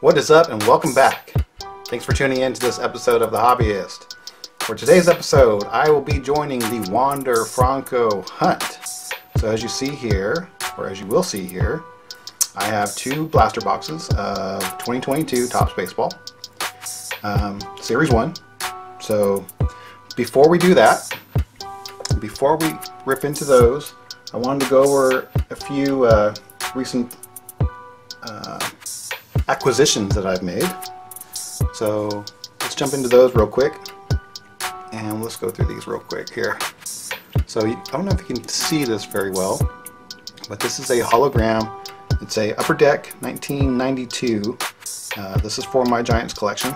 What is up and welcome back. Thanks for tuning in to this episode of The Hobbyist. For today's episode, I will be joining the Wander Franco hunt. So as you see here, or as you will see here, I have two blaster boxes of 2022 Topps Baseball, um, Series 1. So before we do that, before we rip into those, I wanted to go over a few uh, recent uh, acquisitions that I've made. So let's jump into those real quick. And let's go through these real quick here. So I don't know if you can see this very well, but this is a hologram. It's a Upper Deck 1992. Uh, this is for my Giants collection.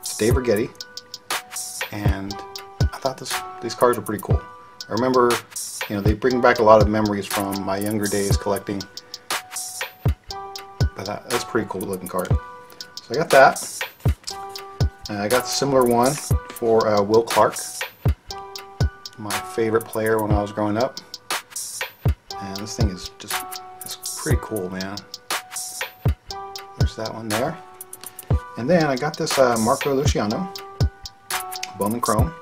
It's Dave Righetti. And I thought this, these cards were pretty cool. I remember, you know, they bring back a lot of memories from my younger days collecting that, that's pretty cool looking card. So I got that. And I got a similar one for uh, Will Clark, my favorite player when I was growing up. And this thing is just, it's pretty cool, man. There's that one there. And then I got this uh, Marco Luciano, Bowman Chrome.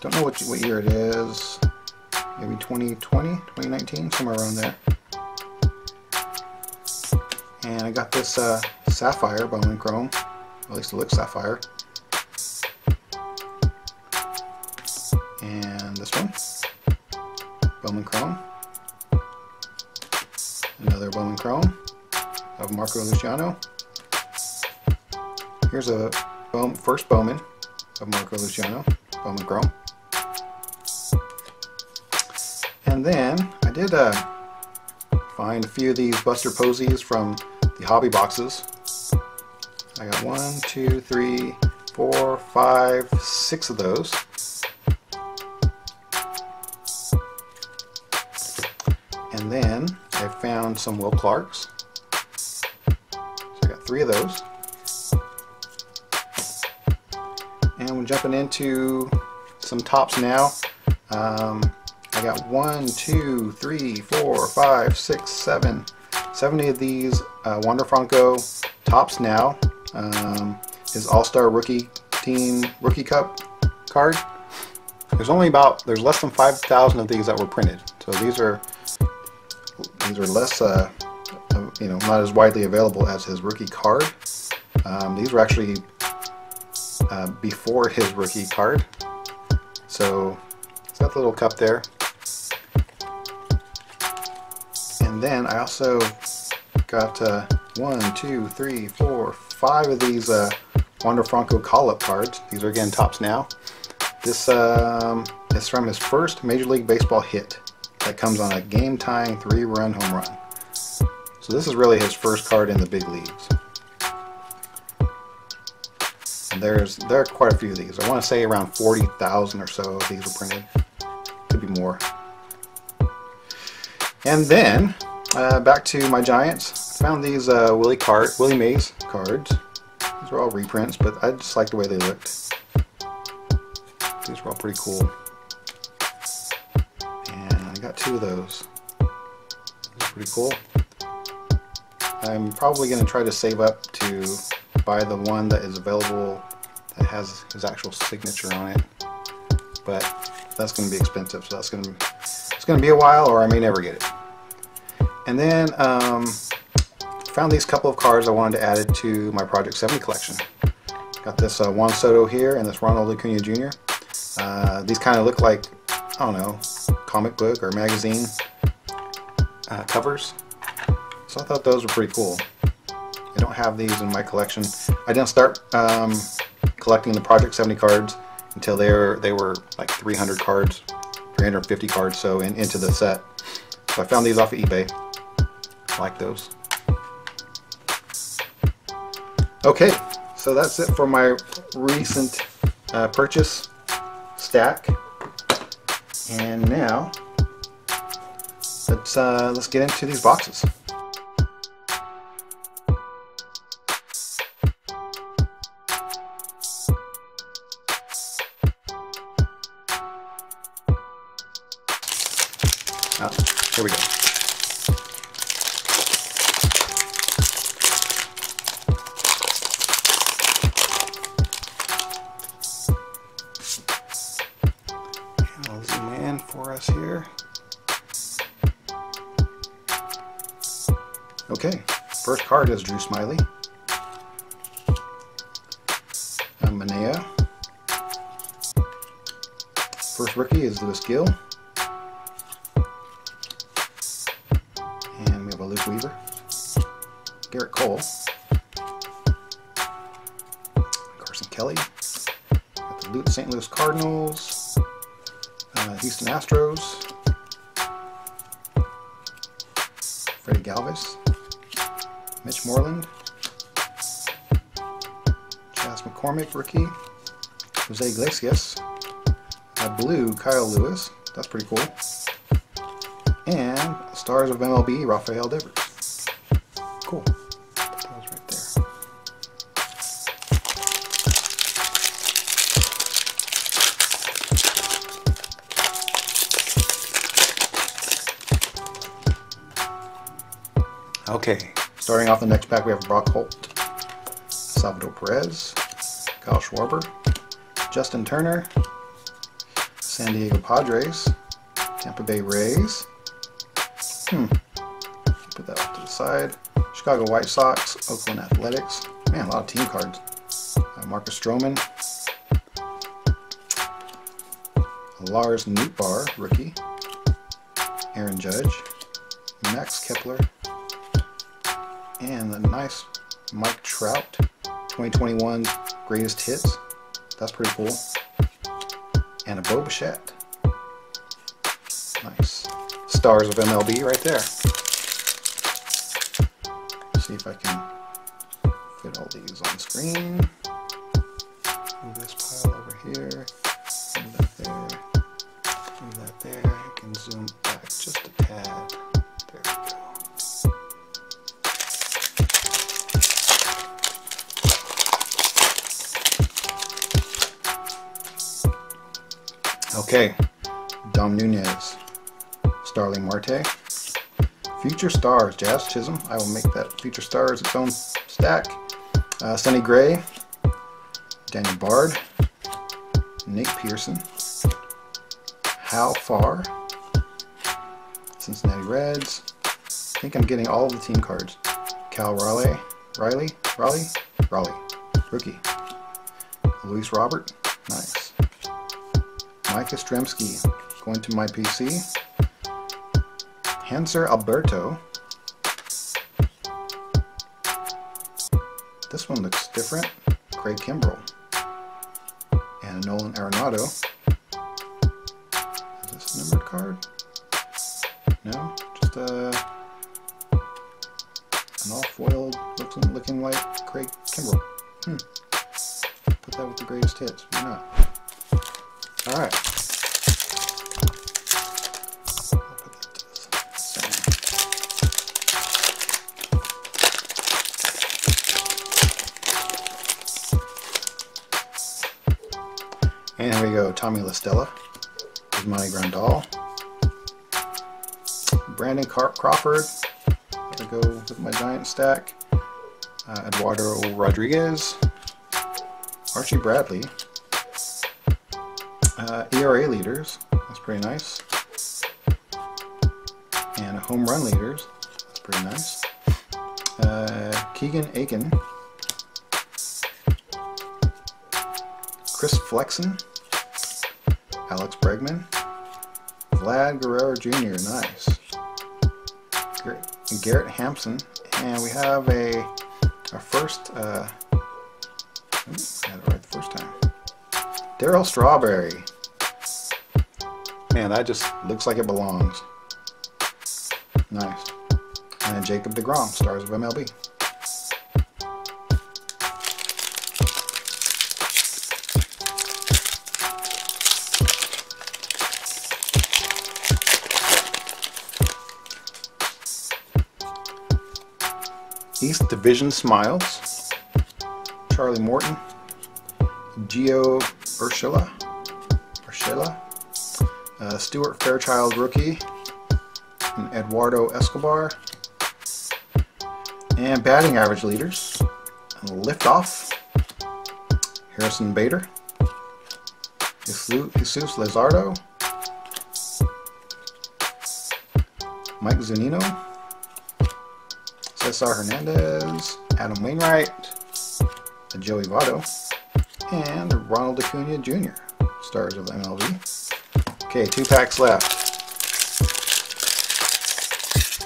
Don't know what, what year it is. Maybe 2020, 2019, somewhere around there. And I got this uh, Sapphire Bowman Chrome, at least it looks Sapphire. And this one, Bowman Chrome. Another Bowman Chrome of Marco Luciano. Here's a first Bowman of Marco Luciano, Bowman Chrome. And then I did uh, find a few of these Buster Posies from the hobby boxes. I got one, two, three, four, five, six of those. And then I found some Will Clarks. So I got three of those. And we're jumping into some Topps now. Um, I got one, two, three, four, five, six, seven, 70 of these uh, Wander Franco Topps now. Um, his All-Star Rookie Team Rookie Cup card. There's only about there's less than 5,000 of these that were printed. So these are these are less uh, you know not as widely available as his rookie card. Um, these were actually uh, before his rookie card. So it's got the little cup there. And then I also got uh, one, two, three, four, five of these uh, Wander Franco call-up cards. These are again Topps now. This um, is from his first Major League Baseball hit that comes on a game-tying three-run home run. So this is really his first card in the big leagues. And there's there are quite a few of these. I want to say around 40,000 or so of these were printed. Could be more. And then uh, back to my Giants. Found these uh, Willie Cart, Willie Mays cards. These are all reprints, but I just like the way they looked. These were all pretty cool. And I got two of those. pretty cool. I'm probably going to try to save up to buy the one that is available that has his actual signature on it. But that's going to be expensive, so that's going to it's going to be a while, or I may never get it. And then um, found these couple of cards I wanted to add to my Project 70 collection. Got this uh, Juan Soto here and this Ronald Acuna Jr. Uh, these kind of look like, I don't know, comic book or magazine uh, covers. So I thought those were pretty cool. I don't have these in my collection. I didn't start um, collecting the Project 70 cards until they were, they were like 300 cards, 350 cards so in, into the set. So I found these off of eBay like those. Okay, so that's it for my recent uh, purchase stack. And now, let's uh, let's get into these boxes. Okay, first card is Drew. Uh, Manaea. First rookie is Luis Gil. And we have a Luke Weaver. Gerrit Cole. Carson Kelly. The St. Louis Cardinals. Uh, Houston Astros. Freddie Galvis. Moreland. Chas McCormick, rookie. Jose Iglesias. A blue Kyle Lewis. That's pretty cool. And Stars of MLB, Rafael Devers. Cool. That was right there. Okay, starting off the next pack, we have Brock Holt, Salvador Perez, Kyle Schwarber, Justin Turner, San Diego Padres, Tampa Bay Rays. Hmm. Put that off to the side. Chicago White Sox, Oakland Athletics. Man, a lot of team cards. Uh, Marcus Stroman. Lars Nootbaar, rookie. Aaron Judge. Max Kepler. And the nice Mike Trout 2021 greatest hits. That's pretty cool and a Bo Bichette. Nice. Stars of MLB right there. Let's see if I can fit all these on screen. Move this pile over here. Okay, Dom Nunez, Starling Marte, Future Stars, Jazz Chisholm. I will make that Future Stars its own stack. Uh, Sonny Gray, Daniel Bard, Nick Pearson, Hal Farr, Cincinnati Reds. I think I'm getting all the team cards. Cal Raleigh, Riley, Raleigh, Raleigh, rookie. Luis Robert, nice. Mike Yastrzemski going to my PC. Hanser Alberto. This one looks different. Craig Kimbrel. And Nolan Arenado. Is this a numbered card? No, just a an all foiled looking looking like Craig Kimbrel. Hmm. Put that with the greatest hits. Why not? All And here we go, Tommy LaStella, Yasmani Grandal, Brandon Car Crawford, Gotta go with my giant stack, uh, Eduardo Rodriguez, Archie Bradley, uh, ERA leaders, that's pretty nice. And home run leaders, that's pretty nice. Uh, Keegan Akin. Chris Flexen. Alex Bregman. Vlad Guerrero Jr., nice. Garrett Hampson. And we have a our first uh, I had it right the first time. Darryl Strawberry. Man, that just looks like it belongs. Nice. And Jacob DeGrom, Stars of MLB. East Division Smiles. Charlie Morton. Gio Urshela. Urshela. Uh, Stuart Fairchild rookie. And Eduardo Escobar. And batting average leaders. Liftoff. Harrison Bader. Jesus Luzardo. Mike Zunino, Cesar Hernandez, Adam Wainwright, Joey Votto, and Ronald Acuna Jr., stars of the MLB. Okay, two packs left.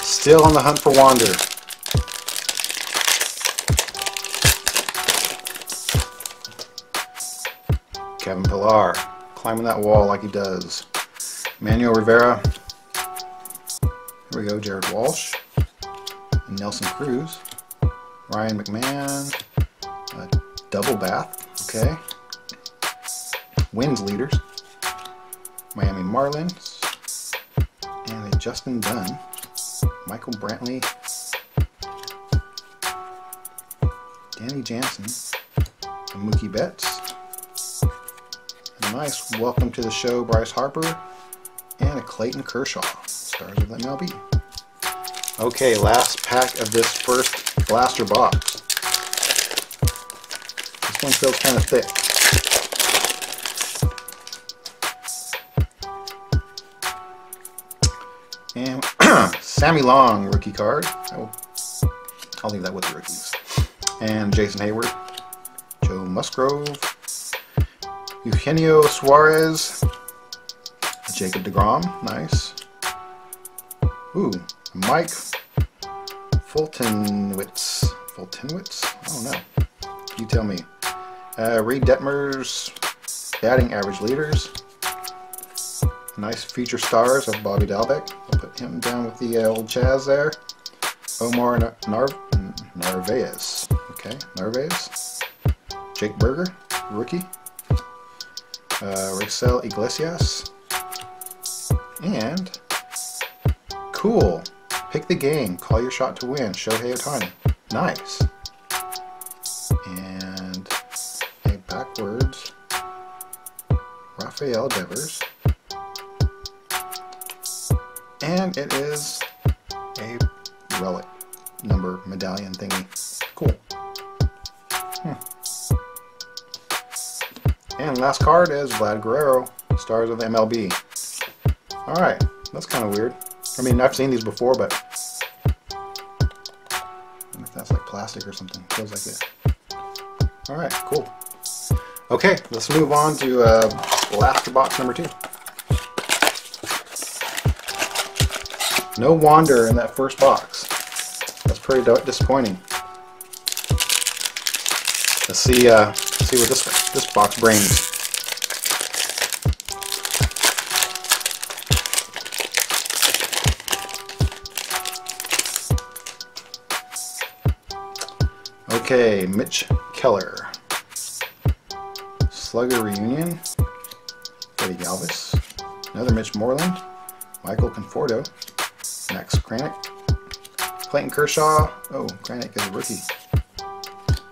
Still on the hunt for Wander. Kevin Pillar, climbing that wall like he does. Manuel Rivera. Here we go, Jared Walsh. Nelson Cruz. Ryan McMahon. Uh, double bath, okay. Wins leaders. Miami Marlins. And a Justin Dunn. Michael Brantley. Danny Jansen. And Mookie Betts. Nice welcome to the show, Bryce Harper. And a Clayton Kershaw. Stars of the MLB. Okay, last pack of this first blaster box. This one feels kind of thick. And Sammy Long rookie card. I'll, I'll leave that with the rookies. And Jason Heyward, Joe Musgrove, Eugenio Suarez, Jacob DeGrom, nice. Ooh, Mike Fultonwitz. Fultonwitz? I don't know. You tell me. Uh, Reid Detmers, batting average leaders. Nice feature stars of Bobby Dalbec. I'll put him down with the uh, old Chaz there. Omar Nar Narvaez. Okay, Narvaez. Jake Burger, rookie. Uh, Raisel Iglesias. And cool. Pick the game. Call your shot to win. Shohei Ohtani. Nice. And a backwards Rafael Devers. And it is a relic number medallion thingy. Cool. Hmm. And last card is Vlad Guerrero, stars of the MLB. Alright, that's kind of weird. I mean, I've seen these before, but plastic or something. Feels like it. Alright, cool. Okay, let's move on to uh, blaster box number two. No Wander in that first box. That's pretty disappointing. Let's see. Uh, see what this this box brings. Okay, Mitch Keller. Slugger Reunion. Freddie Galvis. Another Mitch Moreland. Michael Conforto. Max Kranick. Clayton Kershaw. Oh, Kranick is a rookie.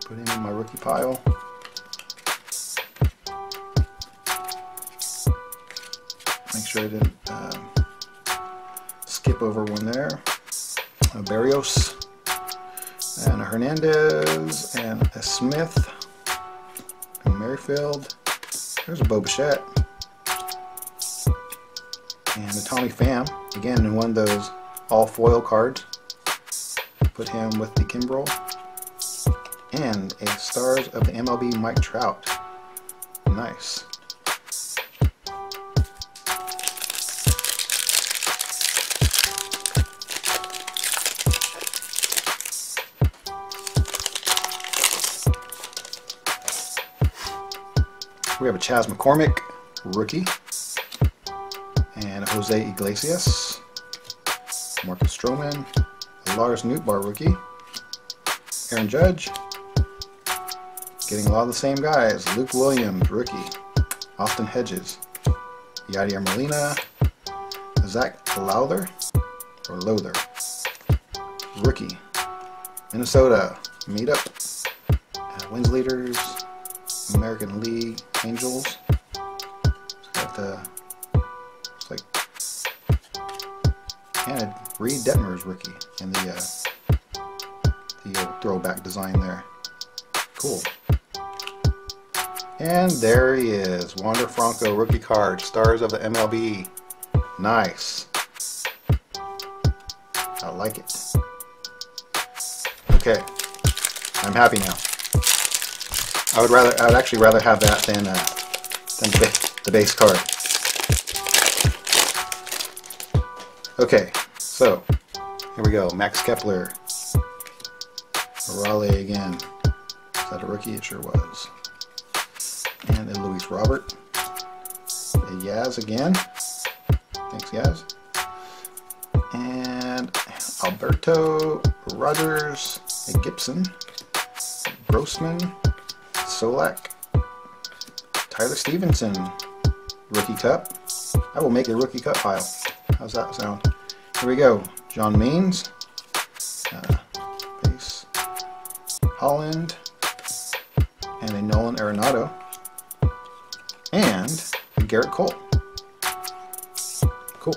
Put him in my rookie pile. Make sure I didn't um, skip over one there. Uh, Berrios. And a Hernandez. And a Smith. And Merrifield. There's a Bo Bichette. And a Tommy Pham. Again, in one of those all foil cards. Put him with the Kimbrel. And a Stars of the MLB Mike Trout. Nice. Chas McCormick, rookie, and Jose Iglesias. Marcus Stroman, Lars Nootbaar rookie, Aaron Judge, getting a lot of the same guys, Luke Williams rookie, Austin Hedges, Yadier Molina, Zach Lowther, or Lother, rookie, Minnesota, Meetup, wins leaders, American League, Angels, got the, it's like, and Reid Detmers rookie in the uh, the uh, throwback design there. Cool. And there he is, Wander Franco rookie card, stars of the MLB. Nice. I like it. Okay, I'm happy now. I would rather, I would actually rather have that than, uh, than the, the base card. Okay, so here we go. Max Kepler. Raleigh again. Is that a rookie? It sure was. And then Luis Robert. A Yaz again. Thanks, Yaz. And Alberto Rogers. Gibson. Grossman. Solak. Tyler Stephenson, Rookie Cup. I will make a rookie cup pile. How's that sound? Here we go. John Means. Uh. Holland. And a Nolan Arenado. And Gerrit Cole. Cool.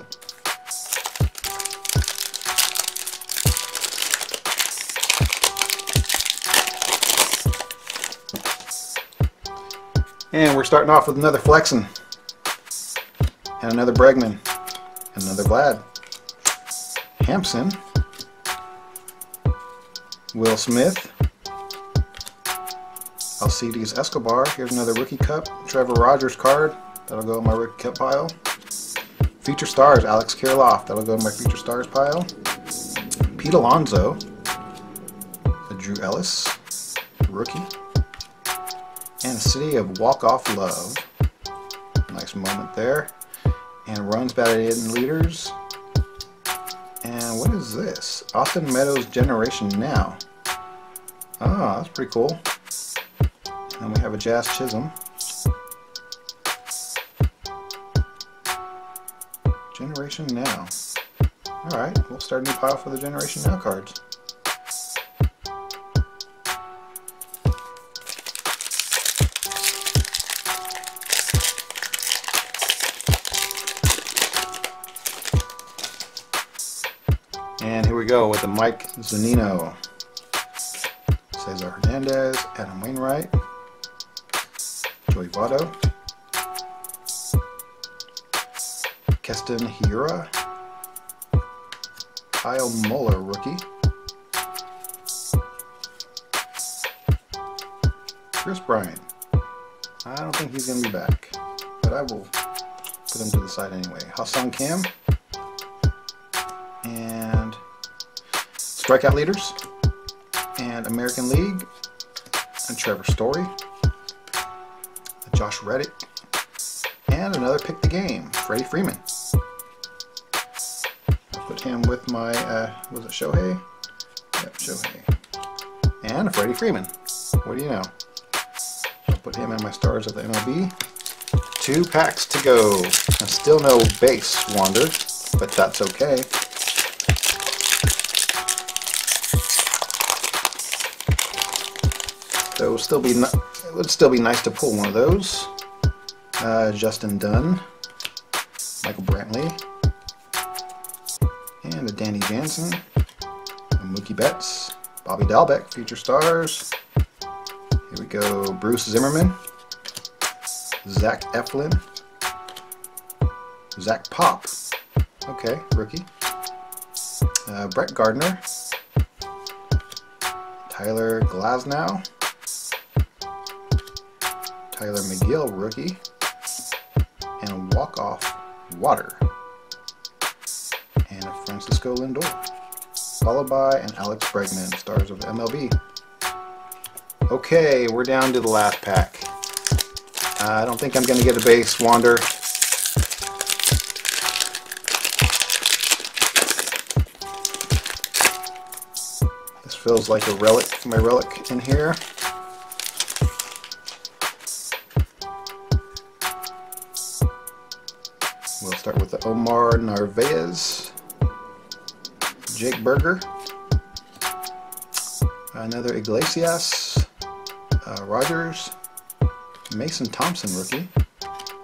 And we're starting off with another Flexen. And another Bregman. And another Vlad. Hampson. Will Smith. Alcides Escobar. Here's another Rookie Cup. Trevor Rogers card. That'll go in my Rookie Cup pile. Feature Stars. Alex Kirilloff. That'll go in my Feature Stars pile. Pete Alonso. The Drew Ellis. Rookie. And a City of Walk Off Love. Nice moment there. And runs batted in leaders. And what is this? Austin Meadows Generation Now. Ah, that's pretty cool. And we have a Jazz Chisholm. Generation Now. Alright, we'll start a new pile for the Generation Now cards. Go with the Mike Zunino. Cesar Hernandez, Adam Wainwright, Joey Votto, Keston Hiura, Kyle Muller, rookie, Kris Bryant. I don't think he's going to be back, but I will put him to the side anyway. Ha-Seong Kim, strikeout leaders, and American League, and Trevor Story, Josh Reddick, and another pick the game, Freddie Freeman. I'll put him with my, uh, was it Shohei? Yep, Shohei. And Freddie Freeman. What do you know? I'll put him in my stars of the MLB. Two packs to go. Still no base, Wander, but that's okay. So it would still be it would still be nice to pull one of those. Uh, Justin Dunn, Michael Brantley, and a Danny Jansen, Mookie Betts, Bobby Dalbec, Future Stars. Here we go, Bruce Zimmermann, Zach Eflin, Zach Pop, okay, rookie, uh, Brett Gardner, Tyler Glasnow, Tyler McGill, rookie, and walk-off water, and a Francisco Lindor, followed by an Alex Bregman, stars of MLB. Okay, we're down to the last pack. I don't think I'm going to get a base wander. This feels like a relic, my relic in here. Omar Narvaez, Jake Burger, another Iglesias, uh, Rogers, Mason Thompson rookie.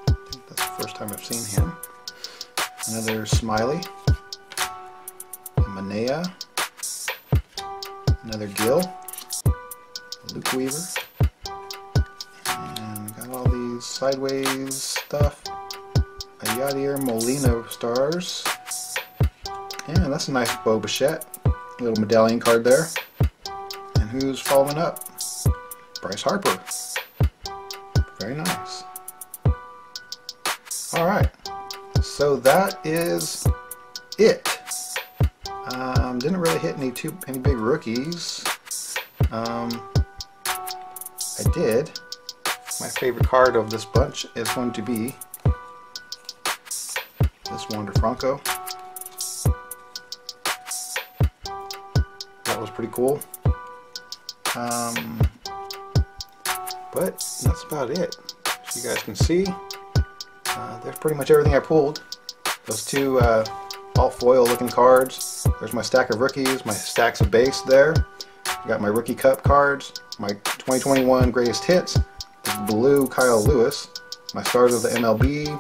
That's the first time I've seen him. Another Smyly, Manaea, another Gil, Luke Weaver, and got all these sideways stuff. Yadier Molina stars. And that's a nice Bo Bichette. Little medallion card there. And who's following up? Bryce Harper. Very nice. Alright. So that is it. Um, didn't really hit any too any big rookies. Um, I did. My favorite card of this bunch is going to be this Wander Franco. That was pretty cool. Um, but that's about it. As you guys can see, uh, there's pretty much everything I pulled. Those two uh, all foil looking cards. There's my stack of rookies, my stacks of base there. I got my rookie cup cards, my 2021 greatest hits, blue Kyle Lewis, my stars of the MLB,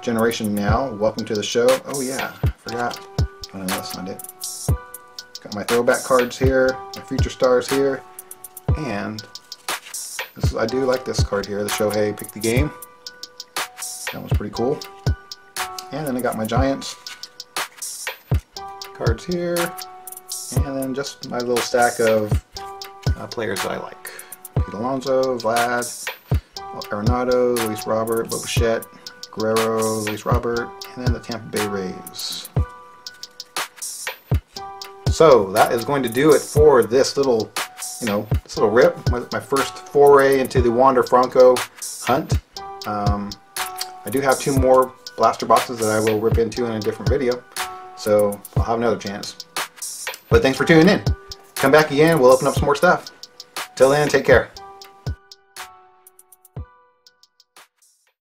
Generation Now, welcome to the show. Oh yeah, I forgot. Oh no, that's not it. Got my throwback cards here, my future stars here, and is, I do like this card here, the Shohei Pick the Game. That was pretty cool. And then I got my Giants cards here, and then just my little stack of uh, players that I like. Pete Alonso, Vlad, Arenado, Luis Robert, Bo Bichette, Guerrero, Luis Robert, and then the Tampa Bay Rays. So that is going to do it for this little, you know, this little rip, my, my first foray into the Wander Franco hunt. Um, I do have two more blaster boxes that I will rip into in a different video, so I'll have another chance. But thanks for tuning in. Come back again, we'll open up some more stuff. Till then, take care.